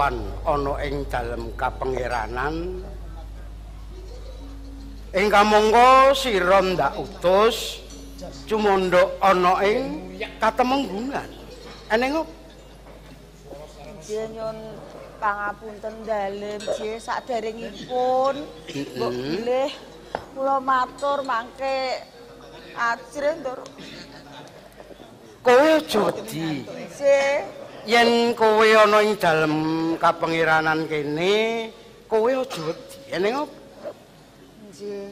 sowan ana ing dalem kapangeranan. Ingkang monggo sira ndak utus cumondhok ana ing katemenggungan. Eneng? Nggih nyun pangapunten dalem nggih saderengipun. Mbok bilih kula matur mangke ajrih ndur. Kowe wedi. Nggih. Yen kowe ana ing dalem kapangeranan kene, kowe aja wedi. Eneng opo? Nggih.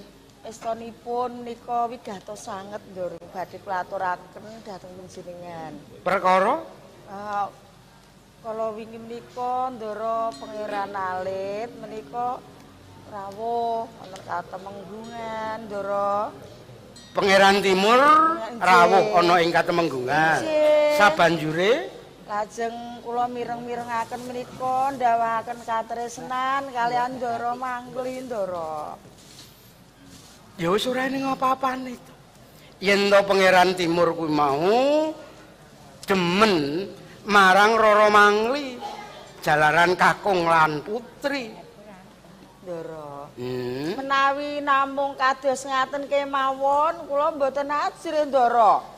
Estonipun menika wigatos sanget ndur badhe kula aturaken dhateng panjenengan. Perkara Uh, kalau wingi menika ndara pangeran alit menika rawuh ana katemenggungan ndara Pangeran Timur rawuh ana ing katemenggungan. Sabanjure lajeng kula mireng-mirengaken menika ndawahaken katresnan kalian ndara mangli ndara ya wis ora ning apa-apane to. Yen to Pangeran Timur kuwi mau demen marang Roro Mangli jalaran kakung lan putri. ndara Hmm. menawi namung kados ngaten kemawon kula mboten ajrih ndara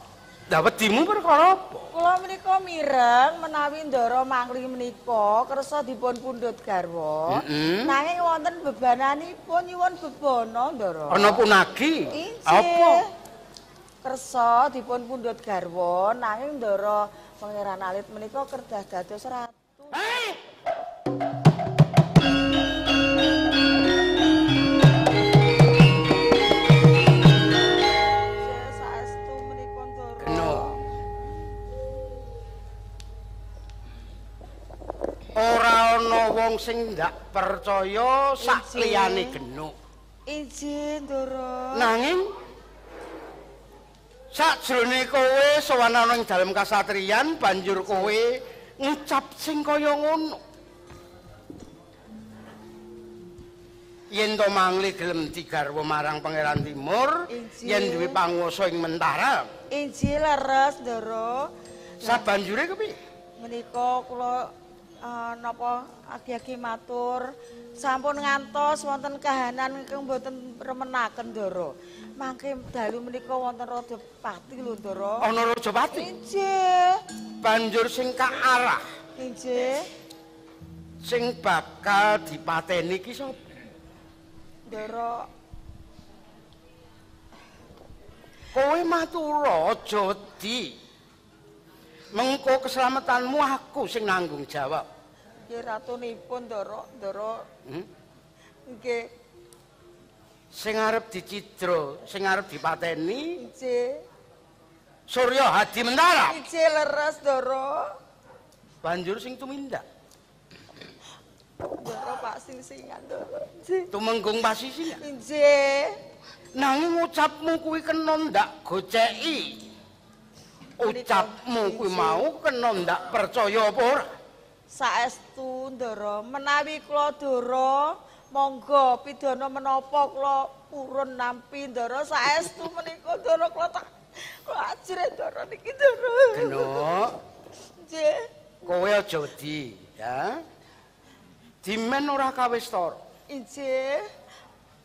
Lah wedimu perkara apa? Kula menika mireng menawi ndara mangli menika kersa dipun pundhut garwa. Nanging wonten bebananipun nyuwun bebana ndara. Ana punagi? Apa? Kersa dipun pundhut garwa nanging ndara Pangeran Alit menika kerdah dados ratu. Hei! Sing ndak percaya sak liyane geno. Injih ndara. Nanging sakjroning kowe sowan ana ing dalem kasatriyan banjur kowe ngucap sing kaya ngono. Yen to mangli gelem digarwa marang Pangeran Timur, yen duwe panguwasa ing Mentara, Injih leres ndara. sabanjure kepiye? menika kula eh, napa agi-agi matur. Sampun ngantos wonten kahanan ingkang boten remenaken ndara. Mangke dalu menika wonten rada pati lho ndara. Ana Rajapati. injih Banjur sing kaarah injih sing bakal dipateni ki sapa? ndara. Kowe matura aja wedi. Mengko keselamatanmu aku sing nanggung jawab. nggih ratunipun ndara ndara Hmm? nggih Sing arep dicidra, sing arep dipateni injih Surya Hadi Mentara. injih leres ndara Banjur sing tumindak. ndara Pak Sing-singan ndara injih Tumenggung pasisi. injih Nanging ucapmu kuwi kena ndak goceki. Ucapmu kuwi mau kena ndak percaya apa ora? saestu ndara menawi kula dora monggo pidana menapa kula purun nampi ndara saestu menika ndara kula tak kula ndara niki ndara Geno, nggih kowe aja wedi, ya. Dimen ora kawistara. injih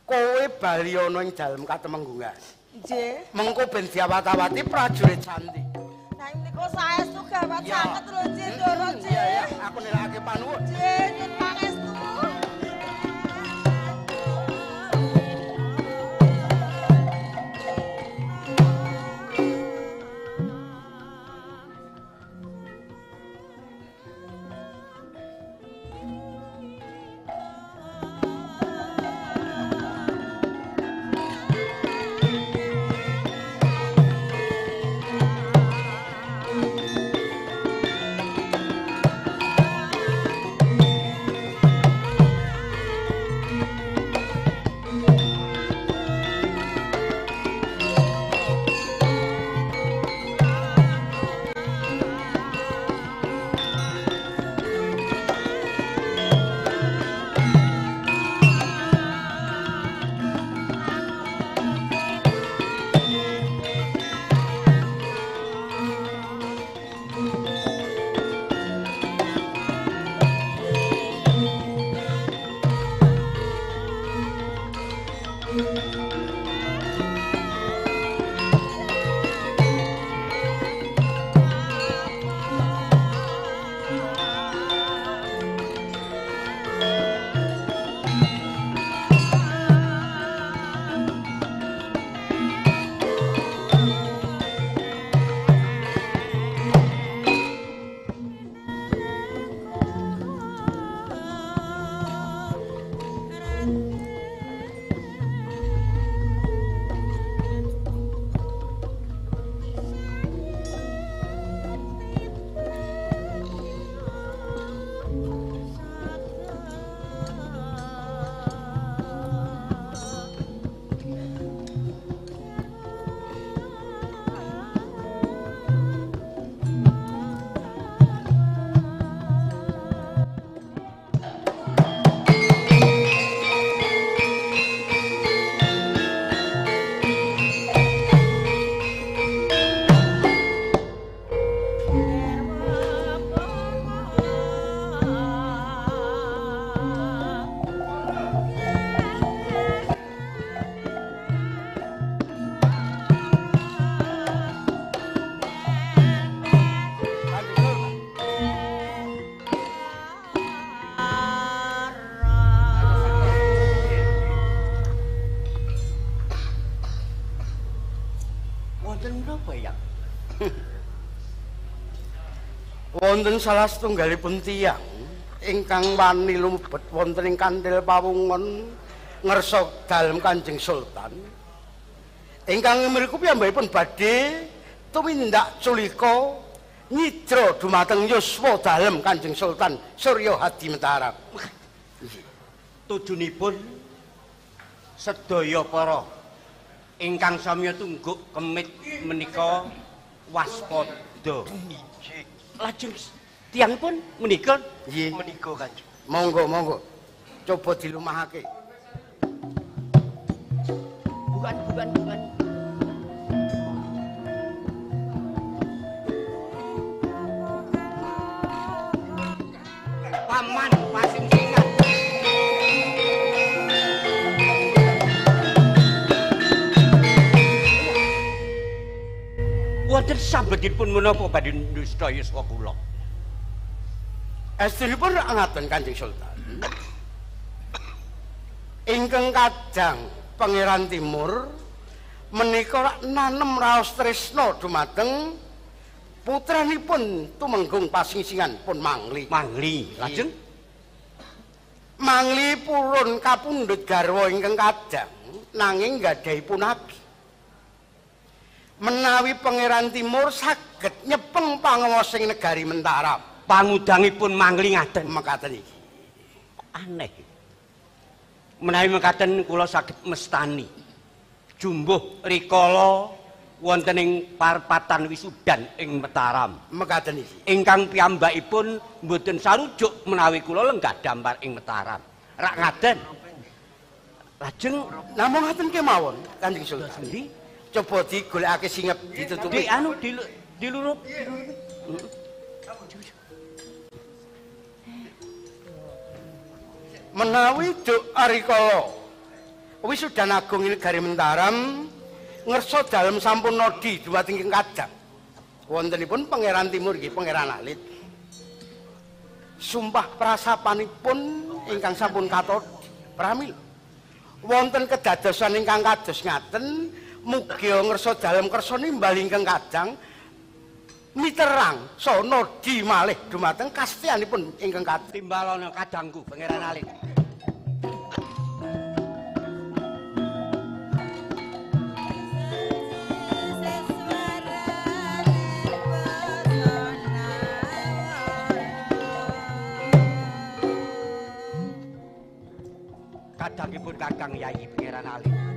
Kowe bali ana ing dalem katemenggungan. nggih Mengko ben diawat-awati prajurit candi. Menika saestu gawat sanget lho nggih Iya, iya, aku nilakake panuwun. nggih nyuwun pangestu Wonten salah setunggalipun tiyang ingkang wani lumebet wonten ing kantil pawungon ngersa dalem Kanjeng Sultan. Ingkang mriku piyambakipun badhe tumindak culika nyidra dumateng yuswa dalem Kanjeng Sultan Surya Hadi Mataram. Tujunipun sedaya para ingkang samya tungguk kemit menika waspada. Lajeng tiyangipun menika Nggih. menika Kanjeng. Monggo, monggo. Coba dilumahake. Bukan, bukan, bukan. Paman pasingsingan. Wonten sambetipun menapa badhe ndusta yuswa kula? Estunipun ngaten Kanjeng Sultan. Ingkang kadang Pangeran Timur menika rak nanem raos tresna dumateng putranipun tumenggung pasingsingan pun Mangli. Mangli, lajeng Mangli purun kapundhut garwa ingkang kadang nanging gadhahi punaki. Menawi Pangeran Timur saged nyepeng panguwasing negari Mentaram. Pangudangipun Mangli ngaten. Mekaten iki. aneh. Menawi mekaten kula saged mestani jumbuh rikala wonten ing parpatan wisudan ing Mataram. Mekaten iki. Ingkang piyambakipun mboten sarujuk menawi kula lenggah dampar ing Mataram. Rak ngaten. Lajeng Namung ngaten kemawon Kanjeng Sultan. Sendi? Coba digolekake singep ditutupi. di anu dilu, dilurup. Menawi duk arikala wisudan agung ing negari Mentaram ngersa dalem sampun nodi dumating ing kadang. Wontenipun Pangeran Timur nggih Pangeran Alit. Sumpah prasapanipun ingkang sampun katodi pramila. Wonten kedadosan ingkang kados ngaten mugi ngersa dalem kersa nimbal ingkang kadang miterang so nodi malih dumateng kastianipun ingkang kadang. Timbalana kadangku Pangeran Alit. Kadangipun Kakang Yayi Pangeran Alit.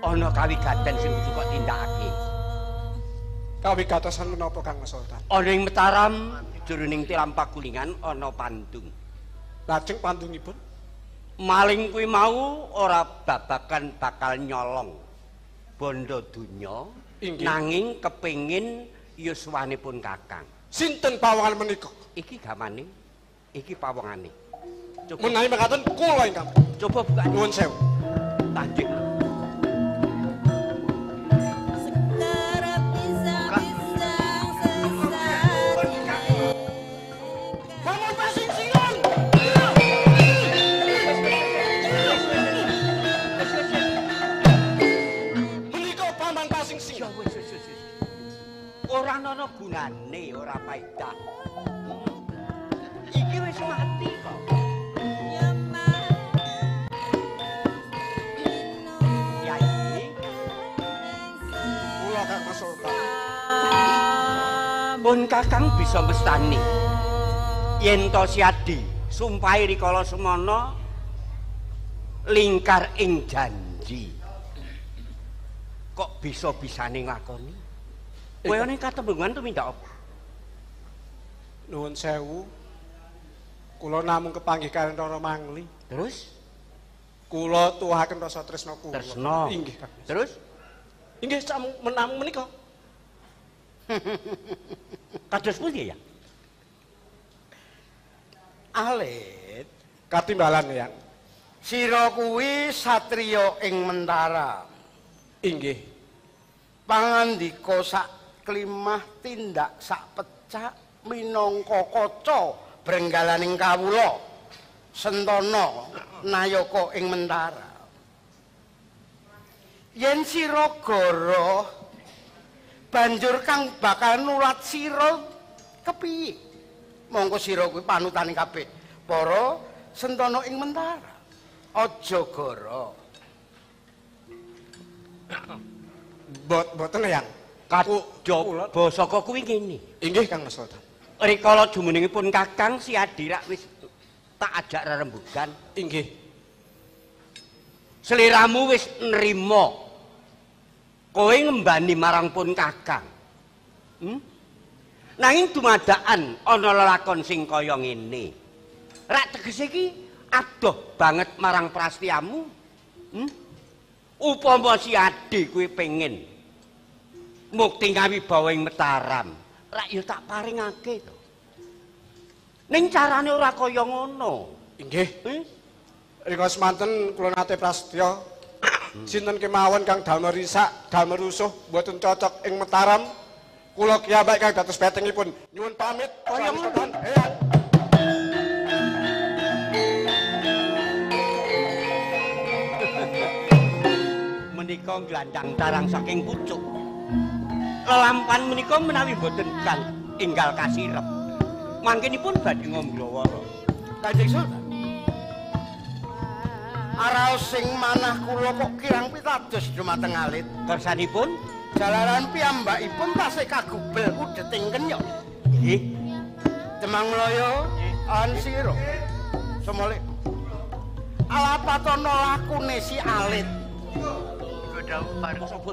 Ana kawigaten sing kudu kok tindakake. Kawigatosan menapa Kang Sultan? Ana ing Mataram jroning tilam pagulingan ana pandung. Lajeng pandungipun Maling kuwi mau ora babakan bakal nyolong bondo donya Inggih. Nanging kepingin yuswanipun Kakang. Sinten pawongan menika? Iki gamane. Iki pawongane. Coba Menawi mekaten kula ingkang. coba buka Nuwun sewu. tandik. Segera pisang-pisang sesat Bangun pasing pun Kakang bisa mestani. Yen to siadi sumpahi rikala semana lingkar ing janji. Kok bisa-bisane nglakoni? Kowe ning katembungan tumindak apa? Nuwun sewu. Kula namung kepanggih kalian Rara Mangli. Terus Kula tuhaken rasa tresna kula. tresno. Inggih. Terus Inggih samung menamung menika. kados pundi ya? Alit, Katimbalan yang. sira kuwi satriya ing Mentara. Inggih. Pangandika sak klimah tindak sak pecak minangka kaca brengalaning kawula. Sentana nayaka ing Mentara. Yen sira goro banjur kang bakal nulat sira kepiye? Monggo sira kuwi panutaning kabeh para sentana ing Mentara. Aja goro. Bot boten yang. Kadya basa kok kuwi ngene. Inggih Kang Mas Sultan. Rikala jumenengipun Kakang si Adirak wis tak ajak rerembugan. Inggih. Seliramu wis nrimo. Kowe ngembani marang pun Kakang. Hmm? Nanging dumadakan ana lelakon sing kaya ngene. Rak tegese iki adoh banget marang prastiamu. Hmm? Upama si Adi kuwi pengen mukti ngawibawa ing Mataram, rak ya tak paringake to. Ning carane ora kaya ngono. Inggih. Hmm? Rika semanten kula nate prasetya sinten kemawon Kang Dalma Risak, Dalma Rusuh mboten cocok ing Mataram. Kula kiambak Kang dados betengipun. Nyuwun pamit. Kaya. Eyang. menika glandang tarang saking pucuk. Lelampan menika menawi boten kang enggal kasirep. Mangkenipun badhe ngomblowara. Kanjeng Sultan. Araos sing manah kula kok kirang pitados dumateng alit. Kersanipun Jalaran piyambakipun tasih kagubel udeting kenya. nggih Demang loyo an sira. Somole. Alapatono lakune si alit. godhaw bareng sapa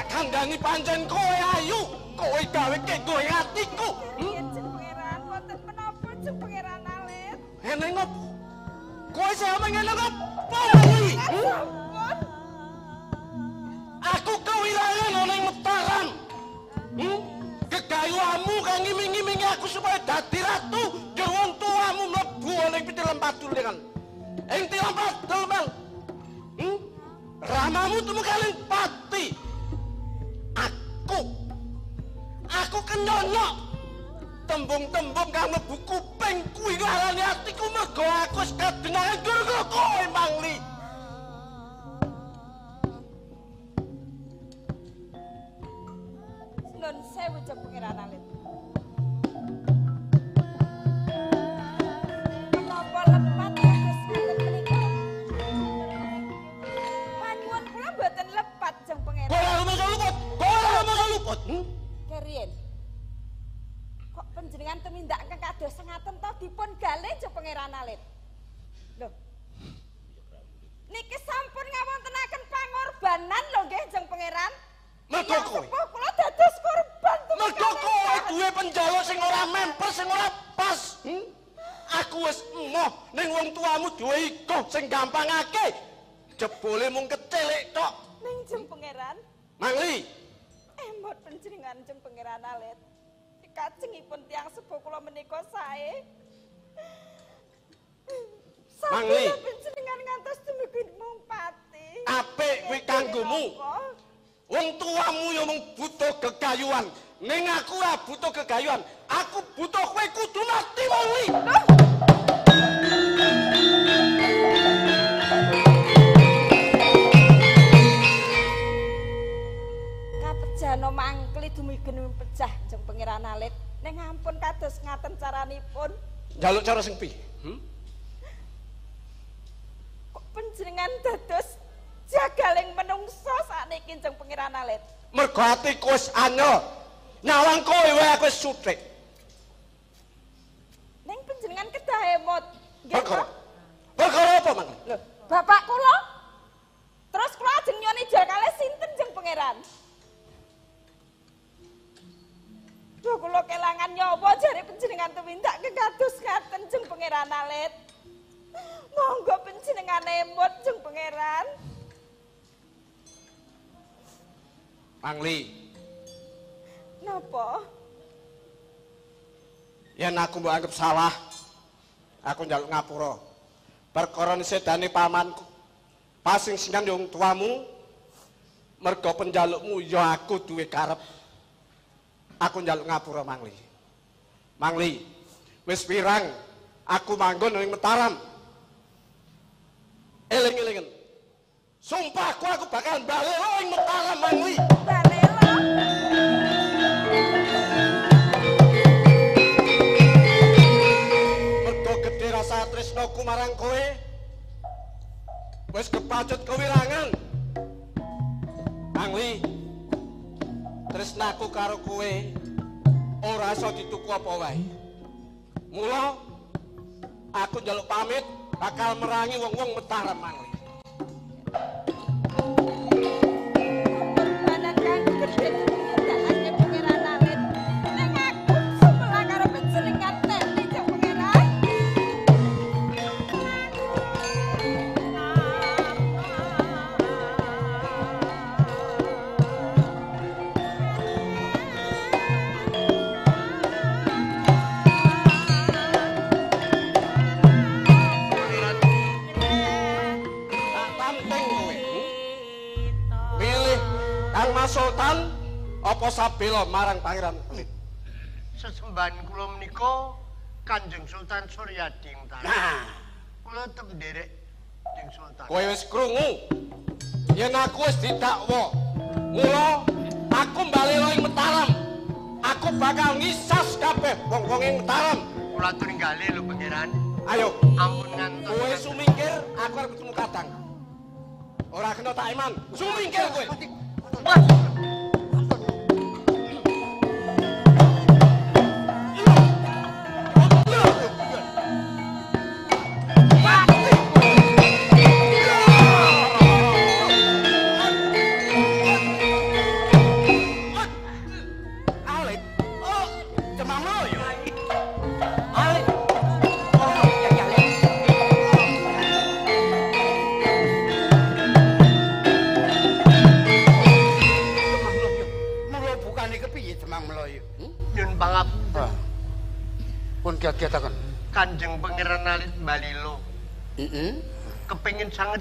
Tak kandangi pancen kowe ayu. Kowe gawe kenggo atiku. Pangeran wonten menapa Ju Pangeran Alit? Kowe sama ngene. Aku kewilangan ana ing Mataram. Hmm? Gegayuanmu kang ngiming-ngimingi aku supaya dadi ratu, ya wong tuamu mlebu ana ing pitilan padul dengan. Ing tilang padul, Bang. Hmm? Ramamu temu kaling pati. Aku aku kenyonok tembung-tembung kang mlebu kuping kuwi ngarani atiku mergo aku wis kadengaran gara-gara kowe Mangli. Nun sewu Ju Pangeran Alit. Pangeran alit. Lho. Niki sampun ngawontenaken pangorbanan lho nggih jeng pangeran. Mergo kowe. kula dados korban Mergo kowe duwe penjaluk sing ora memper sing ora pas. Hmm? Aku wis emoh ning wong tuamu duwe iko sing gampangake. Jebule mung kecilik tok. ning jeng pangeran. Mangli, Emot panjenengan jeng pangeran alit. Kajengipun tiang sepuh kula menika sae. Mangli. Panjenengan ngantos dumugi mung pati. apik kuwi kanggomu. Wong tuamu yo mung butuh gegayuhan. Ning aku ora butuh gegayuhan. Aku butuh kowe kudu mati Mangli. Kapejano mangkli dumigen pecah jeng pangeran alit. Ning ampun kados ngaten caranipun. Jaluk cara sing piye? Hmm? Panjenengan dados jagaling menungso sakniki jeng pangeran alit. Mergo atiku wis anyel. Nyawang kowe wae aku wis sutik. Ning panjenengan kedah emot. Nggih, Perkara. Apa, Mang? Lho, bapak kula. Terus kula ajeng nyoni jal kalih sinten jeng pangeran? Duh kula kelangan nyawa jare panjenengan tumindak kekados ngaten jeng pangeran alit. Panjenengan emot jeng pangeran. Mangli, Napa? yen aku mbok anggap salah, aku njaluk ngapura. Perkara sedane pamanku. Pasing singan wong tuamu, mergo penjalukmu ya aku duwe karep. Aku njaluk ngapura Mangli. Mangli, wis pirang aku manggon ning Mataram. Eling-elingen. Sumpahku aku bakal bali mergo gedhe rasa tresnaku marang kowe. Wis kepacut kewirangan. Angli tresnaku karo kowe ora iso dituku apa wae. Mula aku njaluk pamit bakal merangi wong-wong Mataram Angli sabela marang Pangeran Kulit sesembahan kula menika Kanjeng Sultan Suryadi Utara. nah Kula tem nderek Kanjeng Sultan. Kowe wis krungu. Yen aku wis didakwa. Mula aku bali ing Mataram. Aku bakal ngisas kabeh wong-wong ing Mataram. Kula atur nggale lho Pangeran. Ayo, Ampun ngantos. kowe sumingkir, aku arep ketemu Kadang. Ora kena tak iman. Sumingkir kowe. Alit.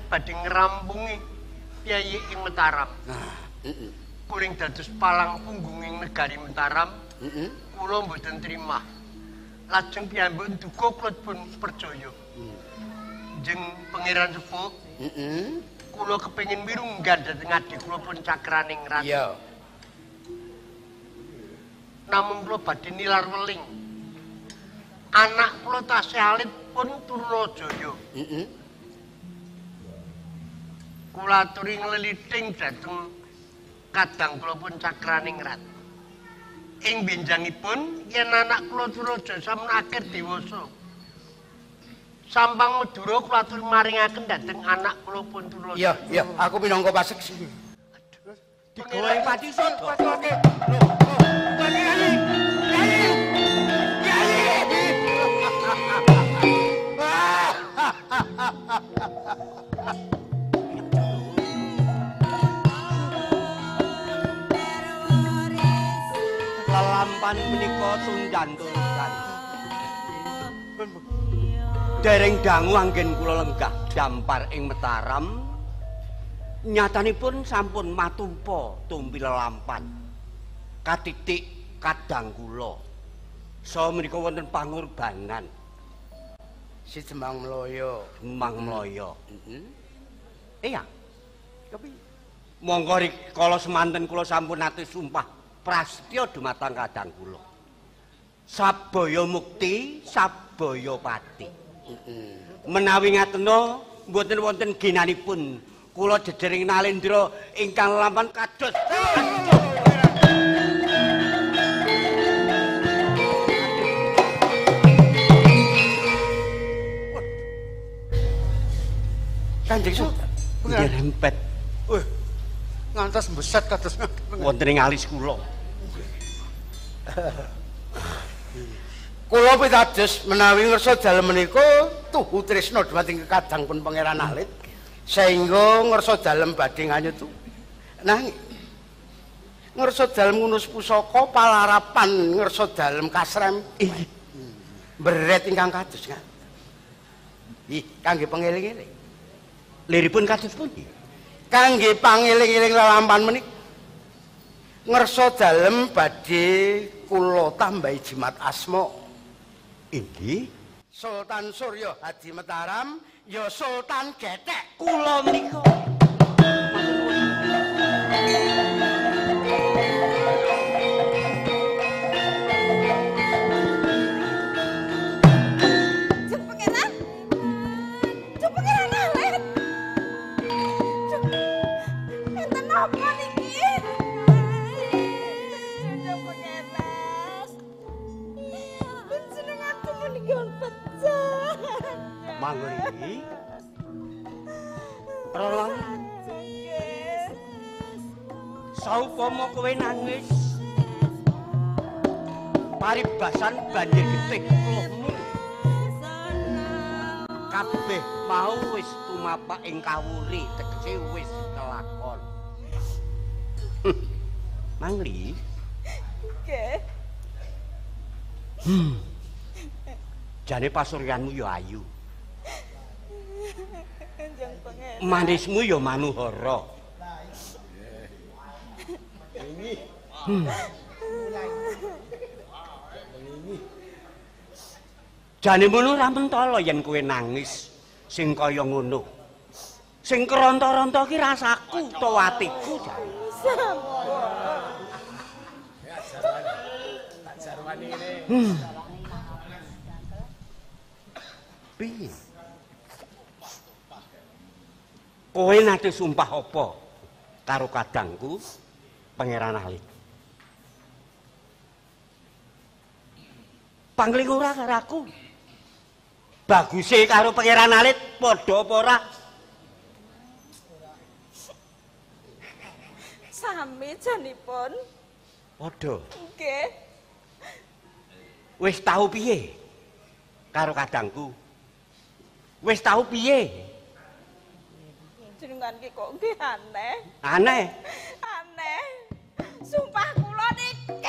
Badhe ngrampungi piyayi ing Mataram. Nah, heeh. Kuring dados palang punggung ing negari Mataram, Heeh. kula mboten trimah. Lajeng piyambak duka kula pun percaya. Jeng Pangeran Sepuh, Heeh. kula kepengin mirunggan dhateng adik kula pun cakraning ratu. Iya. Namung kula badhe nilar weling. Anak kula tasih alit pun Turnajaya. Heeh. Kula aturi ngliliting dhateng kadang kula pun cakraning rat. ing benjangipun yen anak kula Suraja sampun akeh dewasa. Sampang Madura kula atur maringaken dhateng anak kula pun Suraja. Iya, iya, aku minangka paseksi. Digawe pati sodo. Lelampan menika tunjan-tunjan. Dereng dangu anggen kula lenggah dampar ing Mataram. Nyatanipun sampun matumpa tumpi lelampan. Katitik kadang kula. So menika wonten pangorbanan Si Jemang Mloyo. Mang Mloyo. Heeh. Iya. Tapi monggo rikala semanten kula sampun nate sumpah prastya dumateng kadang kula. Sabaya mukti, sabaya pati. Menawi ngateno mboten wonten ginanipun kula dedering nalendra ingkang lampah kados. Kanjeng Sultan. Ngrempet Wih, ngantos mbeset kados wonten ing alis kula. Kula pitados menawi ngersa dalem menika tuhu tresna dumateng kadang pun Pangeran Alit sehingga ngersa dalem badhe nganyutu. Nanging ngersa dalem ngunus pusaka palarapan ngersa dalem kasrem Iki beret ingkang kados kan. Ih, kangge pengeling-eling. liripun kados pundi? Kangge pangeling-eling lelampan menika ngersa dalem badhe kula tambahi jimat asma Inggih. Sultan Surya Hadi Mataram ya Sultan Getek. Kula menika. Mangri. Rolong Nggih. saupama kowe nangis. Paribasan banjir getih kluhmu. Kabeh mau wis tumapak ing kawuri, tegese wis kelakon. Mangri, Nggih. jane pasuryanmu ya ayu. Jeng pangeran. Manismu ya manuhara. Hmm. Jane ngono ra mentala yen kowe nangis sing kaya ngono. Sing keronta-ronta ki rasaku utawa atiku jane. Hmm. Piye? Kowe nate sumpah apa karo kadangku Pangeran Alit? Pangling ora karo aku. Baguse karo Pangeran Alit padha apa ora? Sami janipun. Padha. Nggih. Wis tau piye karo kadangku? Wis tau piye? jenengan iki kok nggih aneh. Aneh. Aneh. Sumpah kula niki.